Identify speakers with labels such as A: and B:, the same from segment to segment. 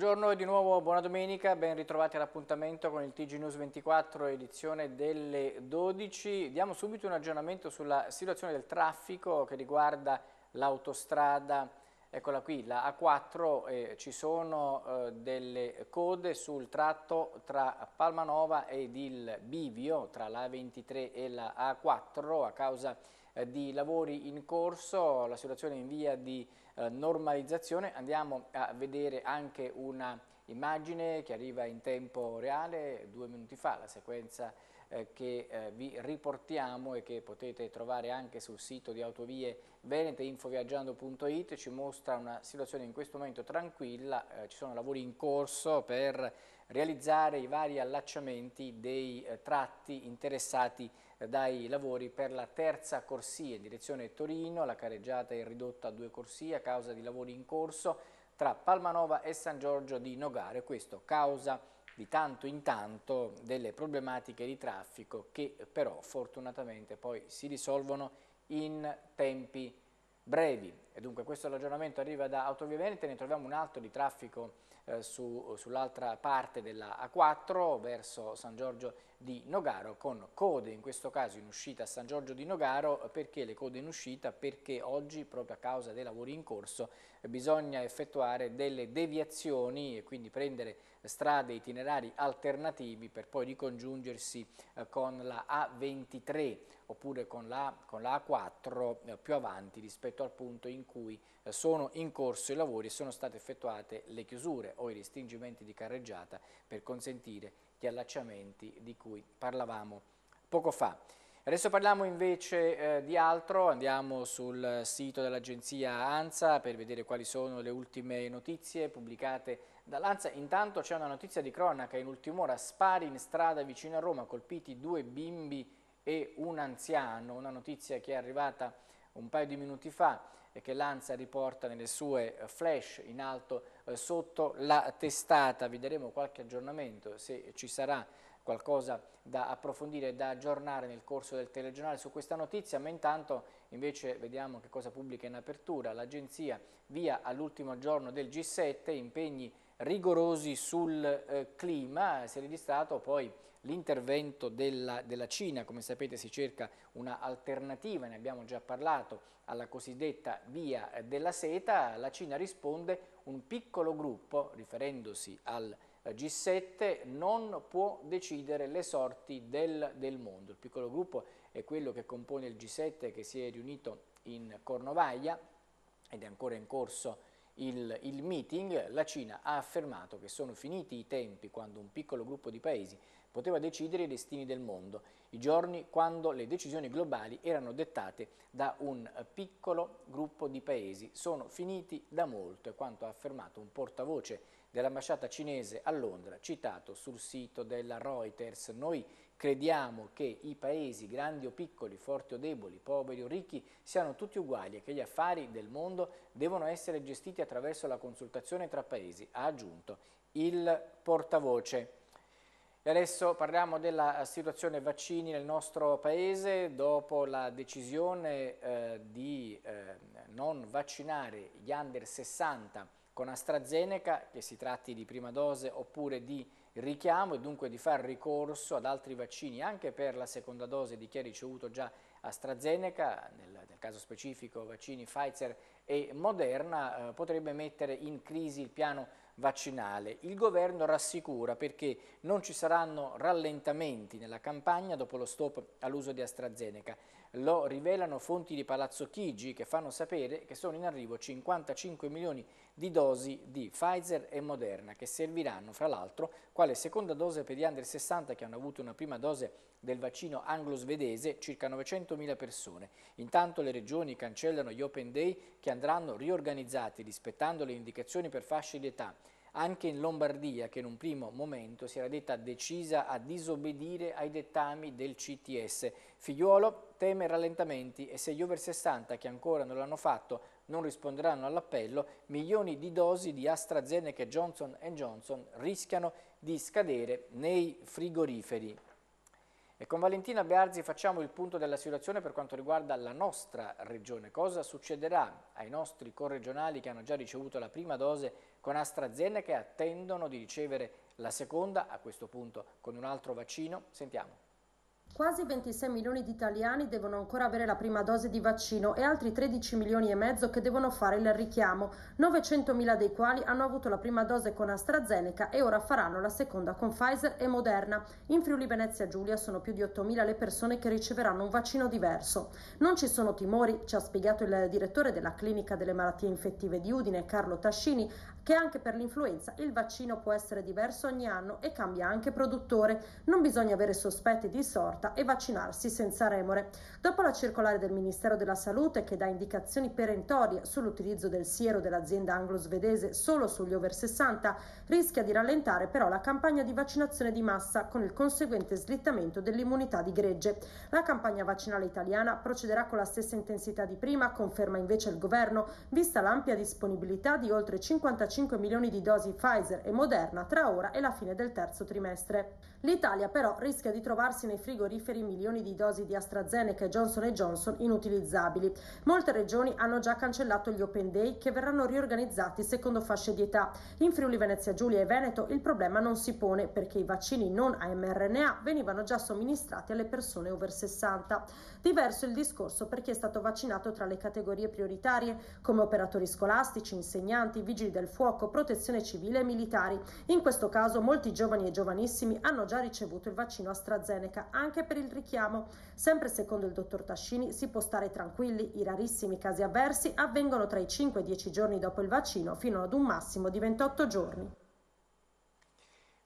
A: Buongiorno e di nuovo buona domenica, ben ritrovati all'appuntamento con il TG News 24 edizione delle 12. Diamo subito un aggiornamento sulla situazione del traffico che riguarda l'autostrada, eccola qui, la A4, eh, ci sono eh, delle code sul tratto tra Palmanova ed il Bivio, tra la A23 e la A4 a causa eh, di lavori in corso, la situazione in via di normalizzazione. Andiamo a vedere anche una immagine che arriva in tempo reale, due minuti fa, la sequenza eh, che eh, vi riportiamo e che potete trovare anche sul sito di Autovie Venete, infoviaggiando.it, ci mostra una situazione in questo momento tranquilla, eh, ci sono lavori in corso per realizzare i vari allacciamenti dei eh, tratti interessati dai lavori per la terza corsia in direzione Torino, la careggiata è ridotta a due corsie a causa di lavori in corso tra Palmanova e San Giorgio di Nogare, questo causa di tanto in tanto delle problematiche di traffico che però fortunatamente poi si risolvono in tempi brevi. E dunque questo ragionamento arriva da Autovie Venete, ne troviamo un altro di traffico eh, su, sull'altra parte della A4 verso San Giorgio di Nogaro con code in questo caso in uscita a San Giorgio di Nogaro perché le code in uscita? Perché oggi proprio a causa dei lavori in corso bisogna effettuare delle deviazioni e quindi prendere strade itinerari alternativi per poi ricongiungersi eh, con la A23 oppure con la, con la A4 eh, più avanti rispetto al punto in cui eh, sono in corso i lavori e sono state effettuate le chiusure o i restringimenti di carreggiata per consentire gli allacciamenti di cui parlavamo poco fa. Adesso parliamo invece eh, di altro, andiamo sul sito dell'agenzia ANSA per vedere quali sono le ultime notizie pubblicate dall'ANSA. Intanto c'è una notizia di cronaca, in ultima ora spari in strada vicino a Roma, colpiti due bimbi e un anziano, una notizia che è arrivata un paio di minuti fa e che l'ANSA riporta nelle sue eh, flash in alto eh, sotto la testata. Vi daremo qualche aggiornamento se ci sarà qualcosa da approfondire da aggiornare nel corso del telegiornale su questa notizia, ma intanto invece vediamo che cosa pubblica in apertura. L'agenzia via all'ultimo giorno del G7, impegni rigorosi sul eh, clima, si è registrato poi l'intervento della, della, Cina, come sapete si cerca un'alternativa, ne abbiamo già parlato, alla cosiddetta via della seta, la Cina risponde un piccolo gruppo, riferendosi al G7, non può decidere le sorti del, del mondo. Il piccolo gruppo è quello che compone il G7 che si è riunito in Cornovaglia ed è ancora in corso il, il, meeting, la Cina ha affermato che sono finiti i tempi quando un piccolo gruppo di paesi poteva decidere i destini del mondo, i giorni quando le decisioni globali erano dettate da un piccolo gruppo di paesi. Sono finiti da molto, è quanto ha affermato un portavoce dell'ambasciata cinese a Londra, citato sul sito della Reuters. Noi crediamo che i paesi, grandi o piccoli, forti o deboli, poveri o ricchi, siano tutti uguali e che gli affari del mondo devono essere gestiti attraverso la consultazione tra paesi, ha aggiunto il portavoce. E adesso parliamo della situazione vaccini nel nostro paese dopo la decisione eh, di eh, non vaccinare gli under 60 con AstraZeneca, che si tratti di prima dose oppure di richiamo e dunque di far ricorso ad altri vaccini anche per la seconda dose di chi ha ricevuto già AstraZeneca, nel, nel caso specifico vaccini Pfizer e Moderna, eh, potrebbe mettere in crisi il piano vaccinale. Il governo rassicura perché non ci saranno rallentamenti nella campagna dopo lo stop all'uso di AstraZeneca. Lo rivelano fonti di Palazzo Chigi che fanno sapere che sono in arrivo 55 milioni di dosi di Pfizer e Moderna che serviranno fra l'altro quale seconda dose per gli under 60 che hanno avuto una prima dose del vaccino anglo-svedese, circa 900.000 persone. Intanto le regioni cancellano gli Open Day che andranno riorganizzati rispettando le indicazioni per fasce di età. Anche in Lombardia, che in un primo momento si era detta decisa a disobbedire ai dettami del CTS. Figliuolo teme rallentamenti e se gli over 60 che ancora non l'hanno fatto non risponderanno all'appello, milioni di dosi di AstraZeneca e Johnson Johnson rischiano di scadere nei frigoriferi. E con Valentina Bearzi facciamo il punto della situazione per quanto riguarda la nostra regione. Cosa succederà ai nostri corregionali che hanno già ricevuto la prima dose con AstraZeneca e attendono di ricevere la seconda, a questo punto con un altro vaccino. Sentiamo.
B: Quasi 26 milioni di italiani devono ancora avere la prima dose di vaccino e altri 13 milioni e mezzo che devono fare il richiamo, 900 mila dei quali hanno avuto la prima dose con AstraZeneca e ora faranno la seconda con Pfizer e Moderna. In Friuli Venezia Giulia sono più di 8 mila le persone che riceveranno un vaccino diverso. Non ci sono timori, ci ha spiegato il direttore della clinica delle malattie infettive di Udine, Carlo Tascini, che anche per l'influenza il vaccino può essere diverso ogni anno e cambia anche produttore. Non bisogna avere sospetti di sorta e vaccinarsi senza remore. Dopo la circolare del Ministero della Salute che dà indicazioni perentorie sull'utilizzo del siero dell'azienda anglo-svedese solo sugli over 60, rischia di rallentare però la campagna di vaccinazione di massa con il conseguente slittamento dell'immunità di gregge. La campagna vaccinale italiana procederà con la stessa intensità di prima, conferma invece il governo, vista l'ampia disponibilità di oltre 55 35 milioni di dosi Pfizer e Moderna tra ora e la fine del terzo trimestre. L'Italia però rischia di trovarsi nei frigoriferi milioni di dosi di AstraZeneca e Johnson Johnson inutilizzabili. Molte regioni hanno già cancellato gli Open Day che verranno riorganizzati secondo fasce di età. In Friuli Venezia Giulia e Veneto il problema non si pone perché i vaccini non a mRNA venivano già somministrati alle persone over 60. Diverso il discorso per chi è stato vaccinato tra le categorie prioritarie come operatori scolastici, insegnanti, vigili del fuoco protezione civile e militari. In questo caso molti giovani e giovanissimi hanno già ricevuto il vaccino AstraZeneca anche per il richiamo. Sempre secondo il dottor Tascini si può stare tranquilli, i rarissimi casi avversi avvengono tra i 5 e i 10 giorni dopo il vaccino fino ad un massimo di 28 giorni.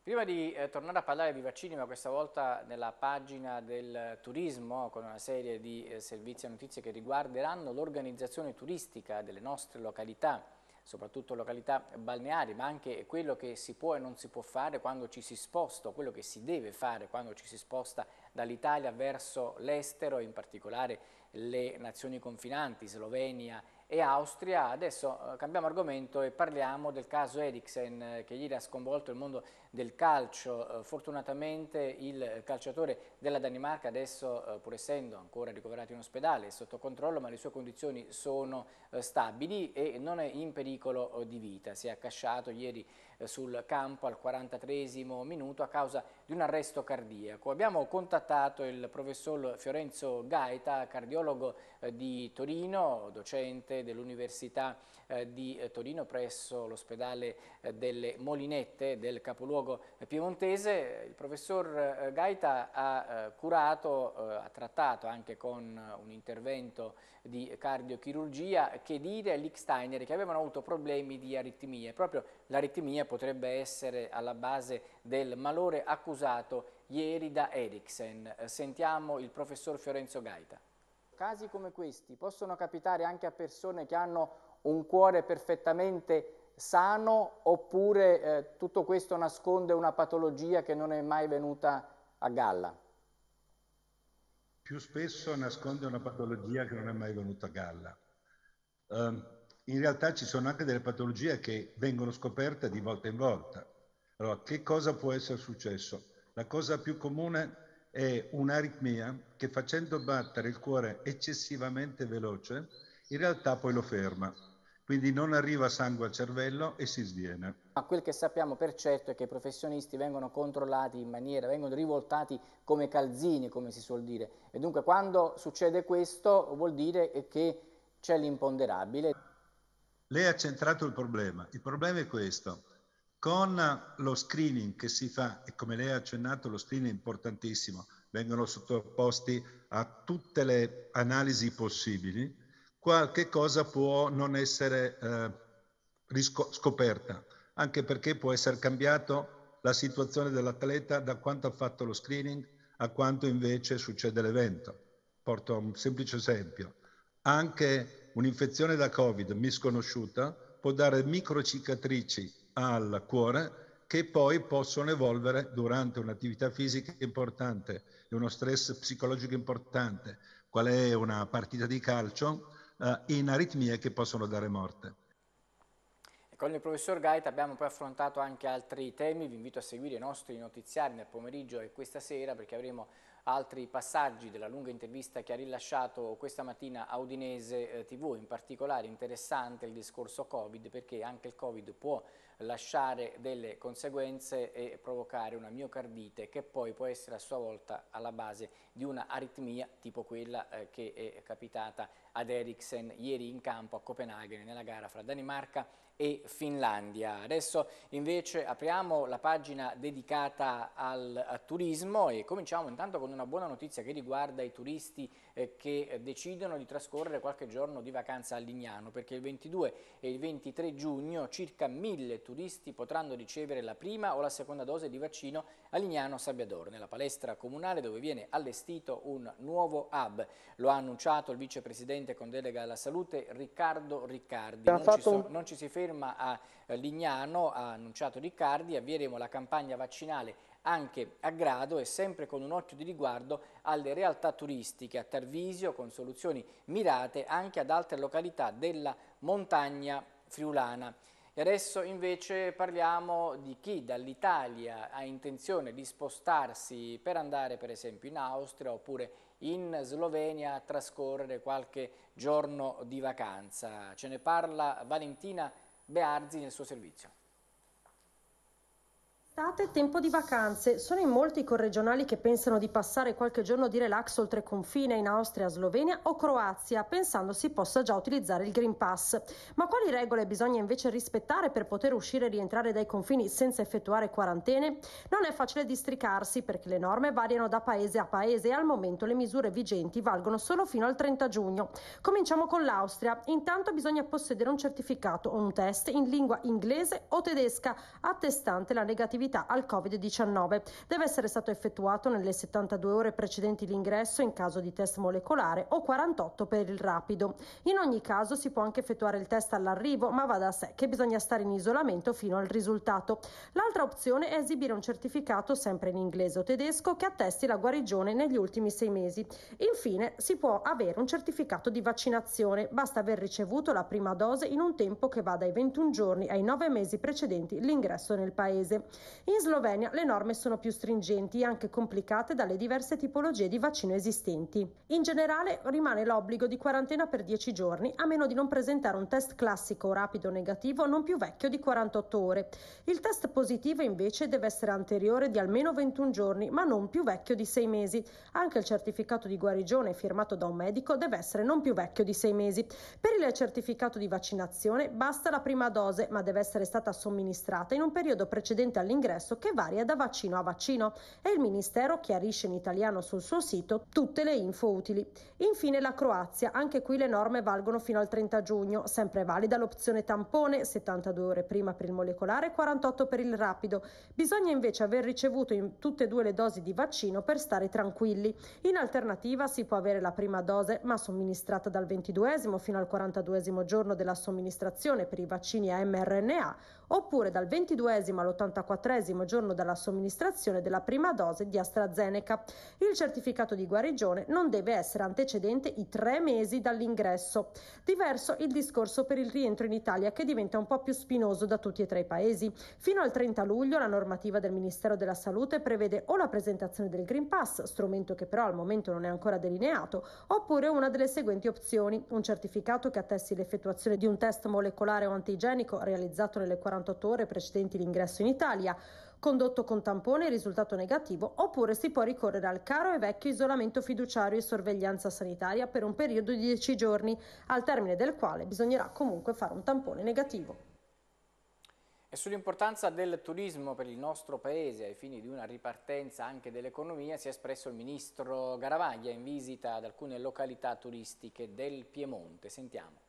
A: Prima di eh, tornare a parlare di vaccini, ma questa volta nella pagina del turismo, con una serie di eh, servizi e notizie che riguarderanno l'organizzazione turistica delle nostre località, soprattutto località balneari, ma anche quello che si può e non si può fare quando ci si sposta, quello che si deve fare quando ci si sposta dall'Italia verso l'estero, in particolare le nazioni confinanti, Slovenia e Austria. Adesso eh, cambiamo argomento e parliamo del caso Eriksen eh, che ieri ha sconvolto il mondo del calcio. Eh, fortunatamente il calciatore della Danimarca adesso pur essendo ancora ricoverato in ospedale è sotto controllo ma le sue condizioni sono stabili e non è in pericolo di vita. Si è accasciato ieri sul campo al 43 minuto a causa di un arresto cardiaco. Abbiamo contattato il professor Fiorenzo Gaeta, cardiologo di Torino, docente dell'Università eh, di eh, Torino presso l'ospedale eh, delle Molinette del capoluogo piemontese. Il professor Gaita ha curato, ha trattato anche con un intervento di cardiochirurgia che dire all'Iksteiner che avevano avuto problemi di aritmie. Proprio l'aritmia potrebbe essere alla base del malore accusato ieri da Eriksen. Sentiamo il professor Fiorenzo Gaita. Casi come questi possono capitare anche a persone che hanno un cuore perfettamente sano oppure eh, tutto questo nasconde una patologia che non è mai venuta a galla?
C: Più spesso nasconde una patologia che non è mai venuta a galla. Uh, in realtà ci sono anche delle patologie che vengono scoperte di volta in volta. Allora, che cosa può essere successo? La cosa più comune è un'aritmia che facendo battere il cuore eccessivamente veloce, in realtà poi lo ferma. Quindi non arriva sangue al cervello e si sviene.
A: Ma quel che sappiamo per certo è che i professionisti vengono controllati in maniera, vengono rivoltati come calzini, come si suol dire. E dunque quando succede questo vuol dire che c'è l'imponderabile.
C: Lei ha centrato il problema. Il problema è questo con lo screening che si fa, e come lei ha accennato, lo screening è importantissimo, vengono sottoposti a tutte le analisi possibili, qualche cosa può non essere eh, scoperta, anche perché può essere cambiato la situazione dell'atleta da quanto ha fatto lo screening a quanto invece succede l'evento. Porto un semplice esempio. Anche un'infezione da Covid misconosciuta può dare microcicatrici al cuore che poi possono evolvere durante un'attività fisica importante e uno stress psicologico importante, qual è una partita di calcio, eh, in aritmie che possono dare morte.
A: Con il professor Gaeta abbiamo poi affrontato anche altri temi, vi invito a seguire i nostri notiziari nel pomeriggio e questa sera perché avremo altri passaggi della lunga intervista che ha rilasciato questa mattina a Udinese eh, TV, in particolare interessante il discorso Covid perché anche il Covid può lasciare delle conseguenze e provocare una miocardite che poi può essere a sua volta alla base di una aritmia tipo quella eh, che è capitata ad Eriksen ieri in campo a Copenaghen nella gara fra Danimarca e Finlandia. Adesso invece apriamo la pagina dedicata al, al turismo e cominciamo intanto con una buona notizia che riguarda i turisti eh, che decidono di trascorrere qualche giorno di vacanza a Lignano perché il 22 e il 23 giugno circa mille turisti potranno ricevere la prima o la seconda dose di vaccino a Lignano Sabbiadoro nella palestra comunale dove viene allestito un nuovo hub. Lo ha annunciato il vicepresidente con delega alla salute Riccardo Riccardi. Non ci, so, non ci si ferma a Lignano, ha annunciato Riccardi, avvieremo la campagna vaccinale anche a grado e sempre con un occhio di riguardo alle realtà turistiche a Tarvisio con soluzioni mirate anche ad altre località della montagna friulana. E adesso invece parliamo di chi dall'Italia ha intenzione di spostarsi per andare per esempio in Austria oppure in Slovenia a trascorrere qualche giorno di vacanza. Ce ne parla Valentina Bearzi nel suo servizio.
B: Estate, tempo di vacanze. Sono in molti i corregionali che pensano di passare qualche giorno di relax oltre confine in Austria, Slovenia o Croazia, pensando si possa già utilizzare il Green Pass. Ma quali regole bisogna invece rispettare per poter uscire e rientrare dai confini senza effettuare quarantene? Non è facile districarsi perché le norme variano da paese a paese e al momento le misure vigenti valgono solo fino al 30 giugno. Cominciamo con l'Austria. Intanto bisogna possedere un certificato o un test in lingua inglese o tedesca attestante la negatività positività al Covid-19. Deve essere stato effettuato nelle 72 ore precedenti l'ingresso in caso di test molecolare o 48 per il rapido. In ogni caso si può anche effettuare il test all'arrivo, ma va da sé che bisogna stare in isolamento fino al risultato. L'altra opzione è esibire un certificato sempre in inglese o tedesco che attesti la guarigione negli ultimi sei mesi. Infine si può avere un certificato di vaccinazione, basta aver ricevuto la prima dose in un tempo che va dai 21 giorni ai 9 mesi precedenti l'ingresso nel paese. In Slovenia le norme sono più stringenti e anche complicate dalle diverse tipologie di vaccino esistenti. In generale rimane l'obbligo di quarantena per 10 giorni a meno di non presentare un test classico rapido negativo non più vecchio di 48 ore. Il test positivo invece deve essere anteriore di almeno 21 giorni ma non più vecchio di 6 mesi. Anche il certificato di guarigione firmato da un medico deve essere non più vecchio di 6 mesi. Per il certificato di vaccinazione basta la prima dose ma deve essere stata somministrata in un periodo precedente all'ingresso all'ingresso che varia da vaccino a vaccino e il Ministero chiarisce in italiano sul suo sito tutte le info utili. Infine la Croazia, anche qui le norme valgono fino al 30 giugno, sempre valida l'opzione tampone, 72 ore prima per il molecolare, 48 per il rapido. Bisogna invece aver ricevuto in tutte e due le dosi di vaccino per stare tranquilli. In alternativa si può avere la prima dose ma somministrata dal 22 fino al 42 giorno della somministrazione per i vaccini a mRNA oppure dal 22 all'84 giorno dalla somministrazione della prima dose di AstraZeneca. Il certificato di guarigione non deve essere antecedente i tre mesi dall'ingresso. Diverso il discorso per il rientro in Italia che diventa un po' più spinoso da tutti e tre i paesi. Fino al 30 luglio la normativa del Ministero della Salute prevede o la presentazione del Green Pass, strumento che però al momento non è ancora delineato, oppure una delle seguenti opzioni, un certificato che attesti l'effettuazione di un test molecolare o antigenico realizzato nelle 40 48 ore precedenti l'ingresso in Italia, condotto con tampone e risultato negativo, oppure si può ricorrere al caro e vecchio isolamento fiduciario e sorveglianza sanitaria per un periodo di 10 giorni, al termine del quale bisognerà comunque fare un tampone negativo.
A: E sull'importanza del turismo per il nostro Paese ai fini di una ripartenza anche dell'economia si è espresso il Ministro Garavaglia in visita ad alcune località turistiche del Piemonte. Sentiamo.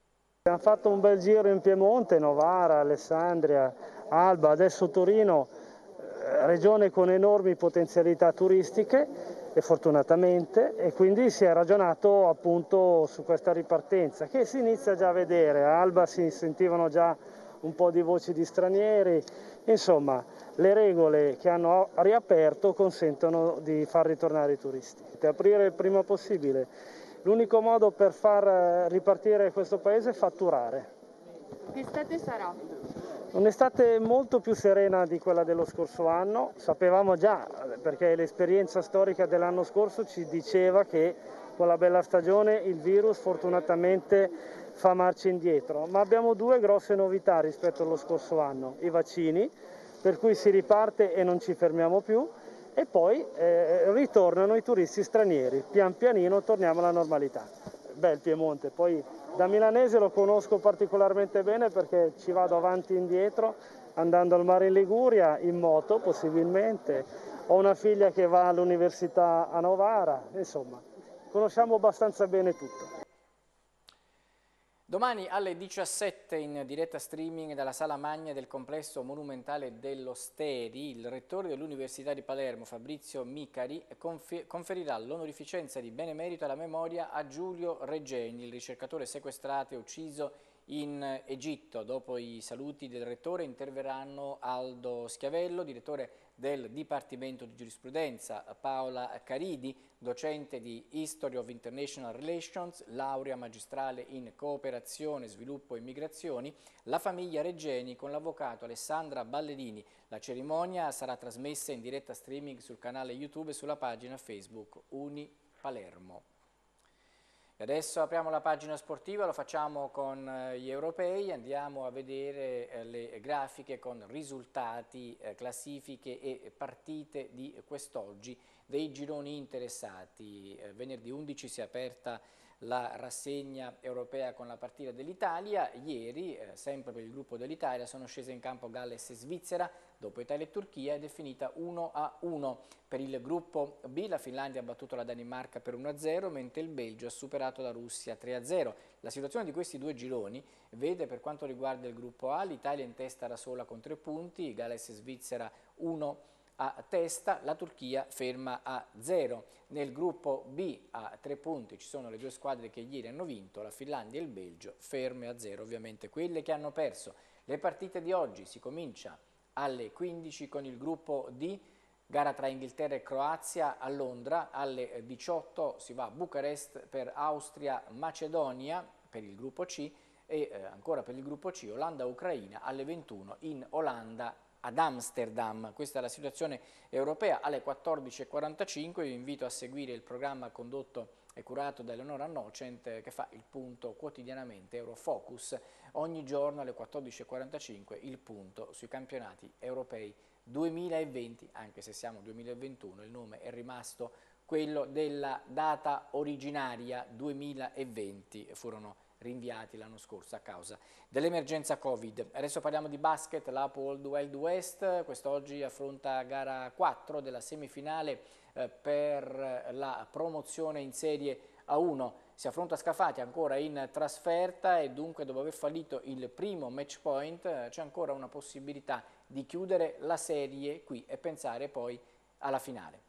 D: Abbiamo fatto un bel giro in Piemonte, Novara, Alessandria, Alba, adesso Torino, regione con enormi potenzialità turistiche e fortunatamente e quindi si è ragionato appunto su questa ripartenza che si inizia già a vedere, a Alba si sentivano già un po' di voci di stranieri, insomma le regole che hanno riaperto consentono di far ritornare i turisti. Aprire il prima possibile L'unico modo per far ripartire questo paese è fatturare.
E: Che estate sarà?
D: Un'estate molto più serena di quella dello scorso anno, sapevamo già, perché l'esperienza storica dell'anno scorso ci diceva che con la bella stagione il virus fortunatamente fa marcia indietro, ma abbiamo due grosse novità rispetto allo scorso anno, i vaccini, per cui si riparte e non ci fermiamo più, e poi eh, ritornano i turisti stranieri, pian pianino torniamo alla normalità. Beh, il Piemonte, poi da milanese lo conosco particolarmente bene perché ci vado avanti e indietro andando al mare in Liguria, in moto possibilmente. Ho una figlia che va all'università a Novara, insomma, conosciamo abbastanza bene tutto.
A: Domani alle 17 in diretta streaming dalla Sala Magna del complesso monumentale dello Steri, il rettore dell'Università di Palermo, Fabrizio Micari, conferirà l'onorificenza di benemerito alla memoria a Giulio Reggeni, il ricercatore sequestrato e ucciso in Egitto. Dopo i saluti del rettore interverranno Aldo Schiavello, direttore del Dipartimento di Giurisprudenza, Paola Caridi, docente di History of International Relations, laurea magistrale in cooperazione, sviluppo e migrazioni, la famiglia Reggeni con l'avvocato Alessandra Ballerini. La cerimonia sarà trasmessa in diretta streaming sul canale YouTube e sulla pagina Facebook Uni Palermo. E adesso apriamo la pagina sportiva, lo facciamo con eh, gli europei, andiamo a vedere eh, le grafiche con risultati, eh, classifiche e partite di quest'oggi dei gironi interessati. venerdì 11 si è aperta la rassegna europea con la partita dell'Italia. Ieri, eh, sempre per il gruppo dell'Italia, sono scese in campo Galles e Svizzera, dopo Italia e Turchia ed è finita 1-1. Per il gruppo B la Finlandia ha battuto la Danimarca per 1-0, mentre il Belgio ha superato la Russia 3-0. La situazione di questi due gironi vede per quanto riguarda il gruppo A l'Italia in testa da sola con 3 punti, Galles e Svizzera 1 a testa, la Turchia ferma a 0. Nel gruppo B a 3 punti ci sono le due squadre che ieri hanno vinto, la Finlandia e il Belgio, ferme a 0 ovviamente quelle che hanno perso. Le partite di oggi si comincia alle 15 con il gruppo D, gara tra Inghilterra e Croazia a Londra, alle 18 si va a Bucarest per Austria-Macedonia per il gruppo C e eh, ancora per il gruppo C Olanda-Ucraina alle 21 in Olanda ad Amsterdam. Questa è la situazione europea. Alle 14.45 vi invito a seguire il programma condotto e curato da Eleonora Nocent che fa il punto quotidianamente Eurofocus. Ogni giorno alle 14.45 il punto sui campionati europei 2020, anche se siamo 2021, il nome è rimasto quello della data originaria 2020. Furono rinviati l'anno scorso a causa dell'emergenza Covid. Adesso parliamo di basket, l'Apo Old Wild West, quest'oggi affronta gara 4 della semifinale eh, per la promozione in Serie A1. Si affronta Scafati ancora in trasferta e dunque dopo aver fallito il primo match point eh, c'è ancora una possibilità di chiudere la serie qui e pensare poi alla finale.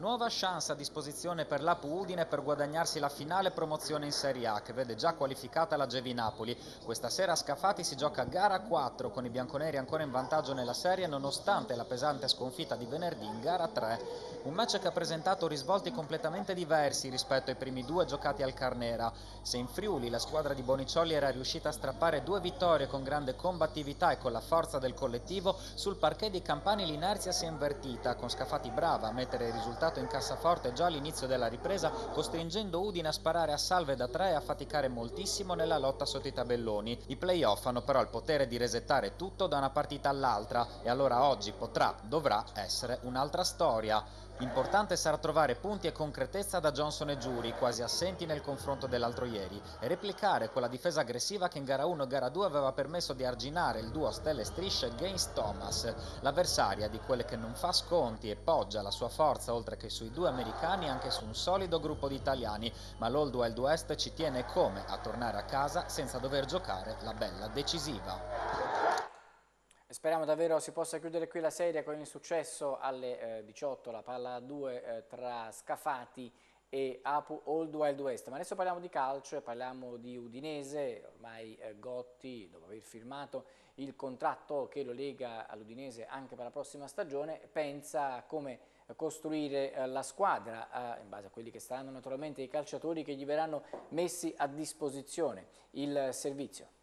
E: Nuova chance a disposizione per l'Apu Udine per guadagnarsi la finale promozione in Serie A che vede già qualificata la Gevi Napoli. Questa sera a Scafati si gioca gara 4 con i bianconeri ancora in vantaggio nella serie nonostante la pesante sconfitta di venerdì in gara 3. Un match che ha presentato risvolti completamente diversi rispetto ai primi due giocati al Carnera. Se in Friuli la squadra di Boniciolli era riuscita a strappare due vittorie con grande combattività e con la forza del collettivo, sul parquet di Campani l'inerzia si è invertita, con Scafati brava a mettere il risultato in cassaforte già all'inizio della ripresa, costringendo Udine a sparare a salve da tre e a faticare moltissimo nella lotta sotto i tabelloni. I playoff hanno però il potere di resettare tutto da una partita all'altra e allora oggi potrà, dovrà essere un'altra storia. Importante sarà trovare punti e concretezza da Johnson e Giuri, quasi assenti nel confronto dell'altro ieri, e replicare quella difesa aggressiva che in gara 1 e gara 2 aveva permesso di arginare il duo stelle strisce Gaines Thomas. L'avversaria di quelle che non fa sconti e poggia la sua forza oltre che sui due americani anche su un solido gruppo di italiani, ma l'Old Wild West ci tiene come a tornare a casa senza dover giocare la bella decisiva.
A: Speriamo davvero si possa chiudere qui la serie con il successo alle eh, 18, la palla a 2 eh, tra Scafati e Apu Old Wild West. Ma adesso parliamo di calcio e parliamo di Udinese, ormai eh, Gotti, dopo aver firmato il contratto che lo lega all'Udinese anche per la prossima stagione, pensa come costruire eh, la squadra in base a quelli che saranno naturalmente i calciatori che gli verranno messi a disposizione il servizio.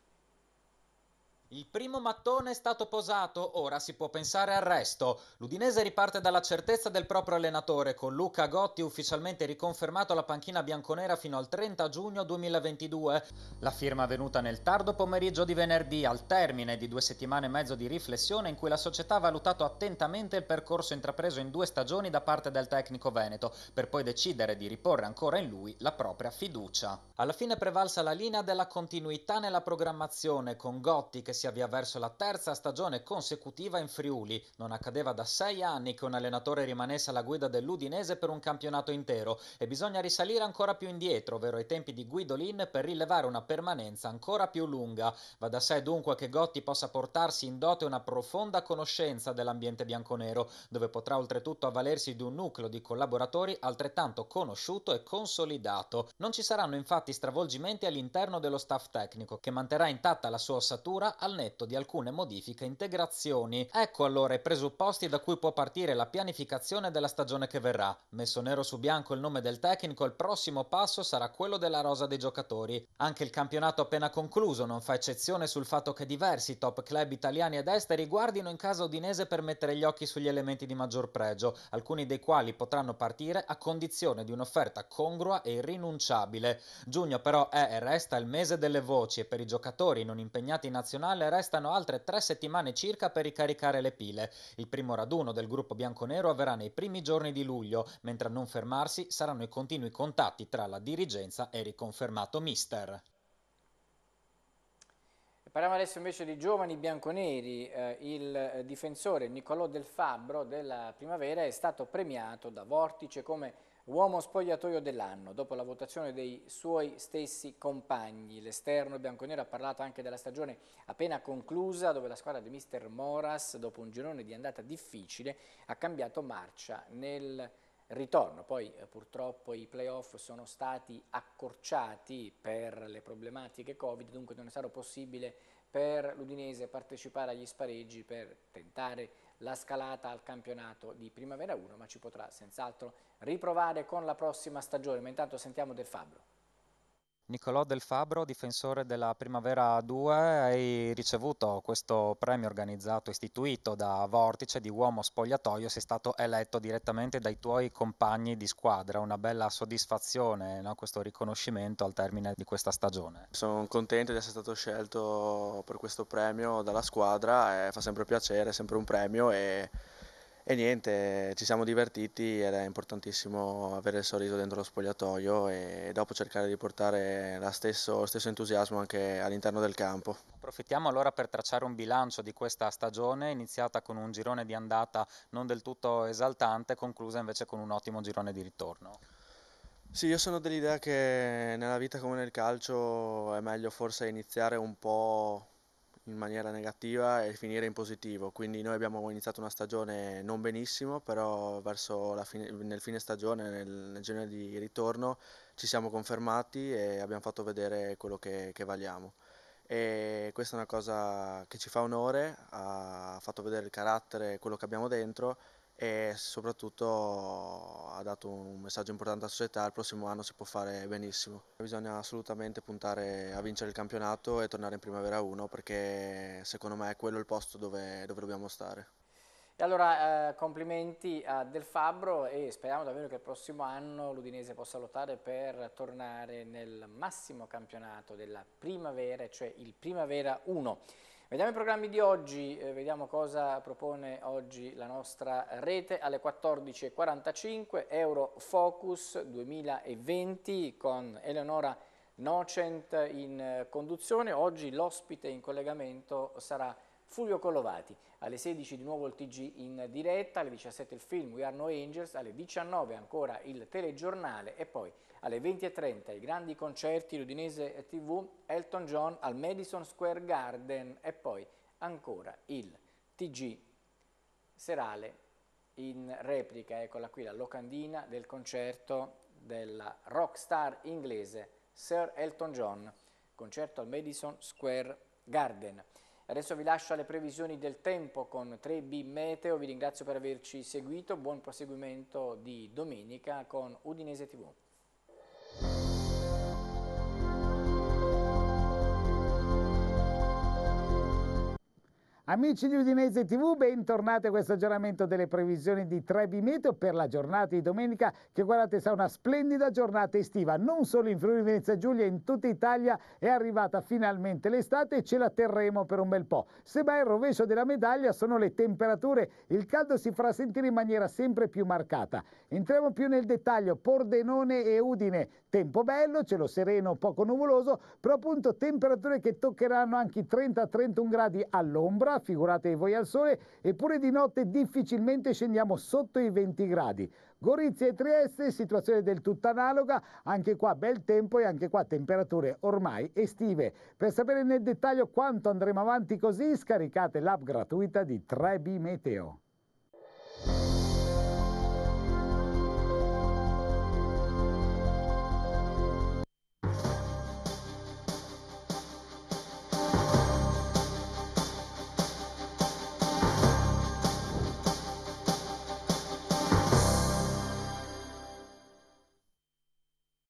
E: Il primo mattone è stato posato, ora si può pensare al resto. L'Udinese riparte dalla certezza del proprio allenatore, con Luca Gotti ufficialmente riconfermato alla panchina bianconera fino al 30 giugno 2022. La firma è venuta nel tardo pomeriggio di venerdì, al termine di due settimane e mezzo di riflessione in cui la società ha valutato attentamente il percorso intrapreso in due stagioni da parte del tecnico veneto, per poi decidere di riporre ancora in lui la propria fiducia. Alla fine è prevalsa la linea della continuità nella programmazione, con Gotti che si avvia verso la terza stagione consecutiva in Friuli. Non accadeva da sei anni che un allenatore rimanesse alla guida dell'Udinese per un campionato intero e bisogna risalire ancora più indietro, ovvero ai tempi di Guidolin, per rilevare una permanenza ancora più lunga. Va da sé dunque che Gotti possa portarsi in dote una profonda conoscenza dell'ambiente bianconero, dove potrà oltretutto avvalersi di un nucleo di collaboratori altrettanto conosciuto e consolidato. Non ci saranno infatti stravolgimenti all'interno dello staff tecnico, che manterrà intatta la sua ossatura al netto di alcune modifiche e integrazioni. Ecco allora i presupposti da cui può partire la pianificazione della stagione che verrà. Messo nero su bianco il nome del tecnico, il prossimo passo sarà quello della rosa dei giocatori. Anche il campionato appena concluso non fa eccezione sul fatto che diversi top club italiani ed esteri guardino in casa udinese per mettere gli occhi sugli elementi di maggior pregio, alcuni dei quali potranno partire a condizione di un'offerta congrua e irrinunciabile. Giugno però è e resta il mese delle voci e per i giocatori non impegnati in nazionale nazionale restano altre tre settimane circa per ricaricare le pile. Il primo raduno del gruppo bianconero avverrà nei primi giorni di luglio, mentre a non fermarsi saranno i continui contatti tra la dirigenza e riconfermato mister.
A: Parliamo adesso invece di giovani bianconeri. Eh, il difensore Niccolò Del Fabbro della Primavera è stato premiato da Vortice come Uomo spogliatoio dell'anno, dopo la votazione dei suoi stessi compagni. L'esterno bianconero ha parlato anche della stagione appena conclusa, dove la squadra di mister Moras, dopo un girone di andata difficile, ha cambiato marcia nel ritorno. Poi eh, purtroppo i playoff sono stati accorciati per le problematiche Covid, dunque non è stato possibile per l'Udinese partecipare agli spareggi per tentare la scalata al campionato di Primavera 1, ma ci potrà senz'altro riprovare con la prossima stagione. Ma intanto sentiamo Del Fabbro.
E: Nicolò Del Fabbro, difensore della Primavera 2, hai ricevuto questo premio organizzato, istituito da Vortice di uomo spogliatoio, sei stato eletto direttamente dai tuoi compagni di squadra, una bella soddisfazione no? questo riconoscimento al termine di questa stagione.
F: Sono contento di essere stato scelto per questo premio dalla squadra, eh, fa sempre piacere, è sempre un premio e e niente, ci siamo divertiti ed è importantissimo avere il sorriso dentro lo spogliatoio e dopo cercare di portare stesso, lo stesso entusiasmo anche all'interno del campo.
E: Approfittiamo allora per tracciare un bilancio di questa stagione, iniziata con un girone di andata non del tutto esaltante, conclusa invece con un ottimo girone di ritorno.
F: Sì, io sono dell'idea che nella vita come nel calcio è meglio forse iniziare un po' in maniera negativa e finire in positivo. Quindi noi abbiamo iniziato una stagione non benissimo, però verso fine, nel fine stagione, nel, nel genere di ritorno, ci siamo confermati e abbiamo fatto vedere quello che, che valiamo. E questa è una cosa che ci fa onore, ha fatto vedere il carattere, quello che abbiamo dentro e soprattutto ha dato un messaggio importante alla società, il prossimo anno si può fare benissimo. Bisogna assolutamente puntare a vincere il campionato e tornare in Primavera 1 perché secondo me è quello il posto dove, dove dobbiamo stare.
A: E allora eh, complimenti a Del Fabbro e speriamo davvero che il prossimo anno l'Udinese possa lottare per tornare nel massimo campionato della Primavera, cioè il Primavera 1. Vediamo i programmi di oggi, eh, vediamo cosa propone oggi la nostra rete alle 14.45, Eurofocus 2020 con Eleonora Nocent in eh, conduzione, oggi l'ospite in collegamento sarà Fulvio Collovati, alle 16 di nuovo il TG in diretta, alle 17 il film We Are No Angels, alle 19 ancora il telegiornale e poi alle 20.30 i grandi concerti l'Udinese TV, Elton John al Madison Square Garden e poi ancora il TG serale in replica, eccola qui la locandina del concerto della rockstar inglese Sir Elton John, concerto al Madison Square Garden. Adesso vi lascio alle previsioni del tempo con 3B Meteo, vi ringrazio per averci seguito, buon proseguimento di domenica con Udinese TV.
G: Amici di Udinese TV, bentornati a questo aggiornamento delle previsioni di Trebi Meteo per la giornata di domenica che guardate sarà una splendida giornata estiva, non solo in Friuli Venezia Giulia, in tutta Italia è arrivata finalmente l'estate e ce la terremo per un bel po'. Semmai il rovescio della medaglia sono le temperature, il caldo si farà sentire in maniera sempre più marcata. Entriamo più nel dettaglio, Pordenone e Udine, tempo bello, cielo sereno, poco nuvoloso, però appunto temperature che toccheranno anche i 30-31 gradi all'ombra, figuratevi voi al sole, eppure di notte difficilmente scendiamo sotto i 20 gradi. Gorizia e Trieste, situazione del tutto analoga, anche qua bel tempo e anche qua temperature ormai estive. Per sapere nel dettaglio quanto andremo avanti così, scaricate l'app gratuita di 3B Meteo.